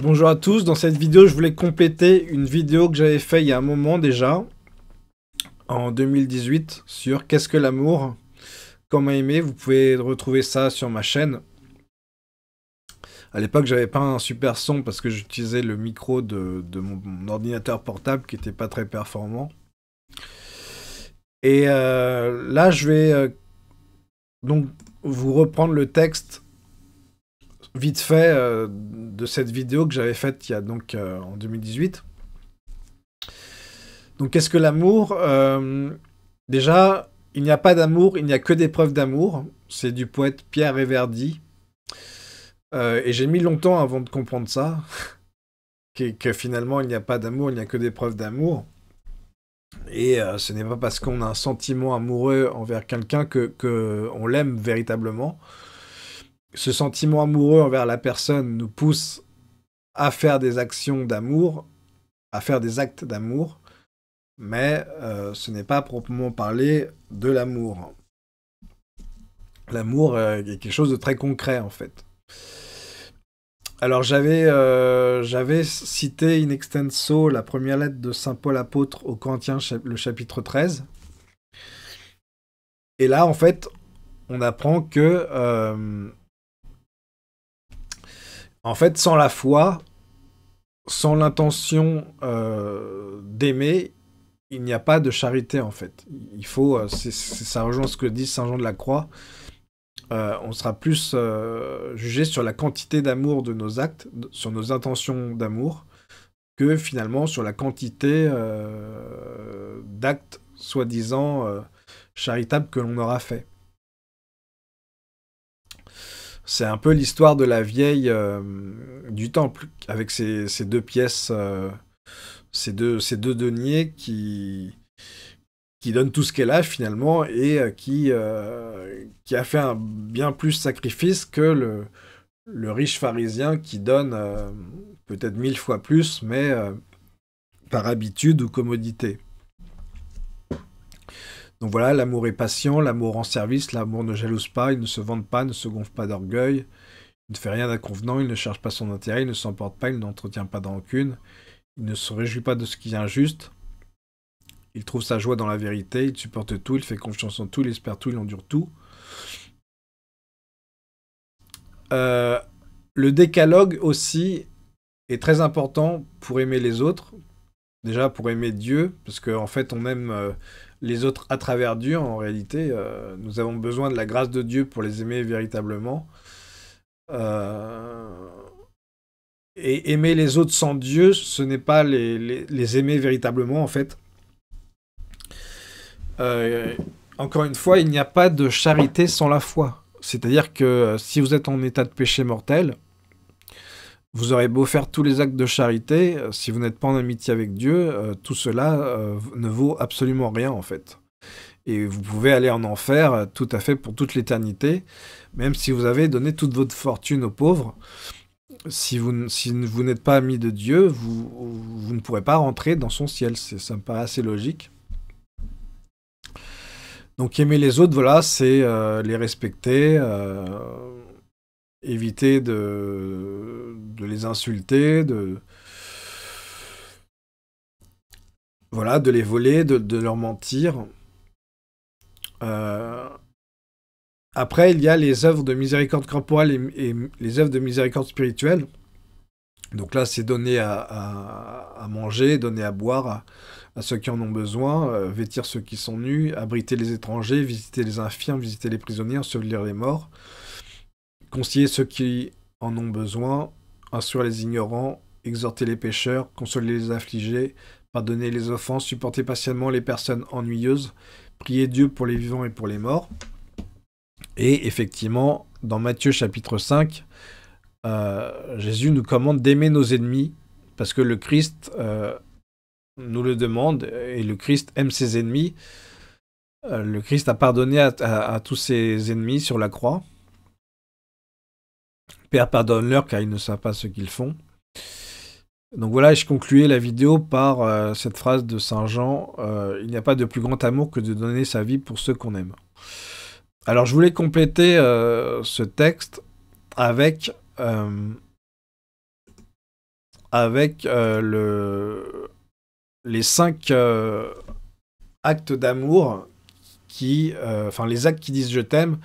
bonjour à tous. Dans cette vidéo, je voulais compléter une vidéo que j'avais fait il y a un moment déjà, en 2018, sur Qu'est-ce que l'amour? Comment aimer? Vous pouvez retrouver ça sur ma chaîne. À l'époque, j'avais pas un super son parce que j'utilisais le micro de, mon, ordinateur portable qui était pas très performant. Et euh, là, je vais euh, donc vous reprendre le texte vite fait euh, de cette vidéo que j'avais faite il y a donc en 2018. Donc qu'est-ce que l'amour Déjà, il n'y a pas d'amour, il n'y a que des preuves d'amour. C'est du poète Pierre. Euh, et j'ai mis longtemps avant de comprendre ça, que, finalement il n'y a pas d'amour, il n'y a que des preuves d'amour. Et euh, ce n'est pas parce qu'on a un sentiment amoureux envers quelqu'un que, que l'aime véritablement. Ce sentiment amoureux envers la personne nous pousse à faire des actions d'amour, à faire des actes d'amour, mais euh, ce n'est pas proprement parler de l'amour. L'amour est quelque chose de très concret en fait. Alors j'avais euh, j'avais cité in extenso la première lettre de Saint Paul apôtre aux Corinthiens, le chapitre 13. Et là, en fait, on apprend que, euh, en fait, sans la foi, sans l'intention euh, d'aimer, il n'y a pas de charité, en fait. Il faut, ça rejoint ce que dit Saint Jean de la Croix, euh, on sera plus euh, jugé sur la quantité d'amour de nos actes, sur nos intentions d'amour, que finalement sur la quantité euh, d'actes soi-disant charitables que l'on aura fait. C'est un peu l'histoire de la vieille du temple, avec ces, deux pièces, ces, deux, ces deux deniers qui, qui donne tout ce qu'elle a finalement et euh, qui, euh, qui a fait un bien plus sacrifice que le, le riche pharisien qui donne euh, peut-être mille fois plus, mais par habitude ou commodité. Donc voilà, l'amour est patient, l'amour en service, l'amour ne jalouse pas, il ne se vante pas, ne se gonfle pas d'orgueil, il ne fait rien d'inconvenant, il ne cherche pas son intérêt, il ne s'emporte pas, il n'entretient pas de rancune, il ne se réjouit pas de ce qui est injuste, il trouve sa joie dans la vérité, il supporte tout, il fait confiance en tout, il espère tout, il endure tout. Euh, le décalogue aussi est très important pour aimer les autres. Déjà pour aimer Dieu, parce qu'en en fait on aime euh, les autres à travers Dieu en réalité. Euh, nous avons besoin de la grâce de Dieu pour les aimer véritablement. Et aimer les autres sans Dieu, ce n'est pas les aimer véritablement en fait. Euh, encore une fois, il n'y a pas de charité sans la foi. C'est-à-dire que euh, si vous êtes en état de péché mortel, vous aurez beau faire tous les actes de charité, euh, si vous n'êtes pas en amitié avec Dieu, tout cela ne vaut absolument rien en fait. Et vous pouvez aller en enfer tout à fait pour toute l'éternité, même si vous avez donné toute votre fortune aux pauvres. Si vous, n'êtes pas ami de Dieu, vous, vous ne pourrez pas rentrer dans son ciel. Ça me paraît assez logique. Donc aimer les autres, voilà, c'est euh, les respecter, euh, éviter de, les insulter, de voilà, de les voler, de, leur mentir. Euh, après, il y a les œuvres de miséricorde corporelle et, les œuvres de miséricorde spirituelle. Donc là, c'est donner à, à, manger, donner à boire, à ceux qui en ont besoin, euh, vêtir ceux qui sont nus, abriter les étrangers, visiter les infirmes, visiter les prisonniers, ensevelir les morts, conseiller ceux qui en ont besoin, instruire les ignorants, exhorter les pécheurs, consoler les affligés, pardonner les offenses, supporter patiemment les personnes ennuyeuses, prier Dieu pour les vivants et pour les morts. Et effectivement, dans Matthieu chapitre 5, euh, Jésus nous commande d'aimer nos ennemis, parce que le Christ euh, nous le demande, et le Christ aime ses ennemis. Euh, le Christ a pardonné à, tous ses ennemis sur la croix. Père, pardonne-leur car ils ne savent pas ce qu'ils font. Donc voilà, je concluais la vidéo par euh, cette phrase de Saint Jean euh, Il n'y a pas de plus grand amour que de donner sa vie pour ceux qu'on aime. Alors je voulais compléter ce texte avec avec euh, le... les cinq euh, actes d'amour qui, euh, enfin les actes qui disent je t'aime,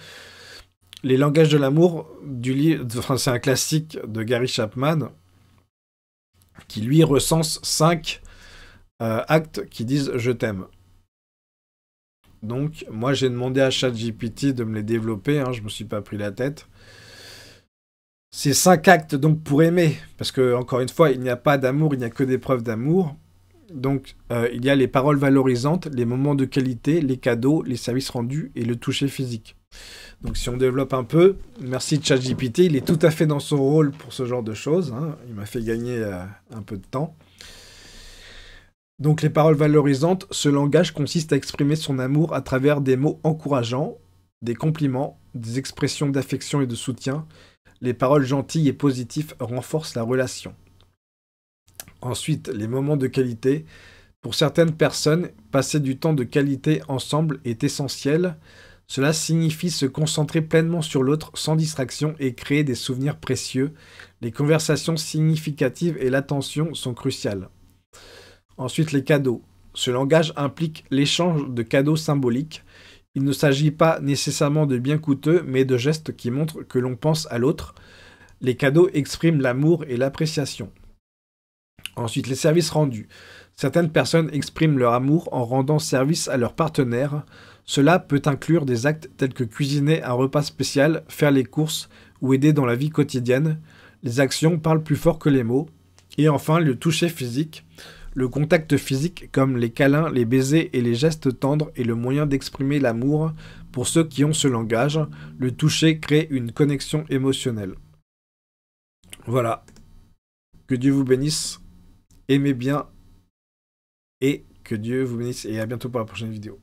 les langages de l'amour du livre, c'est un classique de Gary Chapman qui lui recense cinq actes qui disent je t'aime. Donc moi j'ai demandé à ChatGPT de me les développer, hein, je me suis pas pris la tête. Ces cinq actes donc pour aimer, parce que encore une fois, il n'y a pas d'amour, il n'y a que des preuves d'amour. Donc euh, il y a les paroles valorisantes, les moments de qualité, les cadeaux, les services rendus et le toucher physique. Donc si on développe un peu, merci ChatGPT, il est tout à fait dans son rôle pour ce genre de choses. Hein. Il m'a fait gagner euh, un peu de temps. Donc les paroles valorisantes, ce langage consiste à exprimer son amour à travers des mots encourageants, des compliments, des expressions d'affection et de soutien, les paroles gentilles et positives renforcent la relation. Ensuite, les moments de qualité. Pour certaines personnes, passer du temps de qualité ensemble est essentiel. Cela signifie se concentrer pleinement sur l'autre sans distraction et créer des souvenirs précieux. Les conversations significatives et l'attention sont cruciales. Ensuite, les cadeaux. Ce langage implique l'échange de cadeaux symboliques. Il ne s'agit pas nécessairement de biens coûteux, mais de gestes qui montrent que l'on pense à l'autre. Les cadeaux expriment l'amour et l'appréciation. Ensuite, les services rendus. Certaines personnes expriment leur amour en rendant service à leur partenaire. Cela peut inclure des actes tels que cuisiner un repas spécial, faire les courses ou aider dans la vie quotidienne. Les actions parlent plus fort que les mots. Et enfin, le toucher physique. Le contact physique, comme les câlins, les baisers et les gestes tendres, est le moyen d'exprimer l'amour. Pour ceux qui ont ce langage, le toucher crée une connexion émotionnelle. Voilà. Que Dieu vous bénisse. Aimez bien. Et que Dieu vous bénisse. Et à bientôt pour la prochaine vidéo.